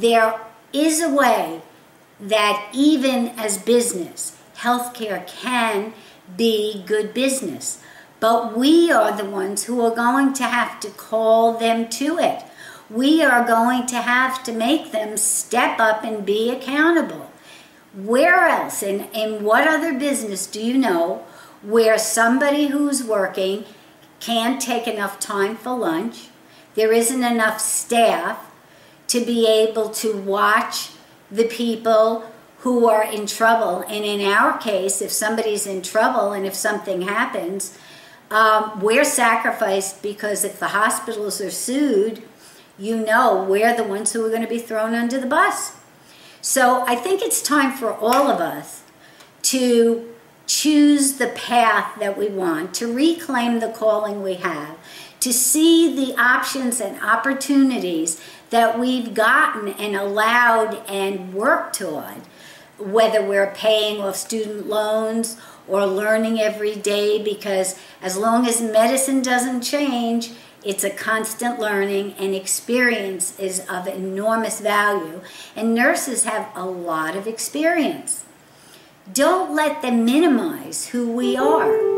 there is a way that even as business, healthcare can be good business. But we are the ones who are going to have to call them to it. We are going to have to make them step up and be accountable. Where else, in, in what other business do you know where somebody who's working can't take enough time for lunch? There isn't enough staff to be able to watch the people who are in trouble. And in our case, if somebody's in trouble and if something happens, um, we're sacrificed because if the hospitals are sued, you know we're the ones who are going to be thrown under the bus. So I think it's time for all of us to choose the path that we want, to reclaim the calling we have, to see the options and opportunities that we've gotten and allowed and worked toward, whether we're paying off student loans or learning every day, because as long as medicine doesn't change, it's a constant learning and experience is of enormous value. And nurses have a lot of experience. Don't let them minimize who we are.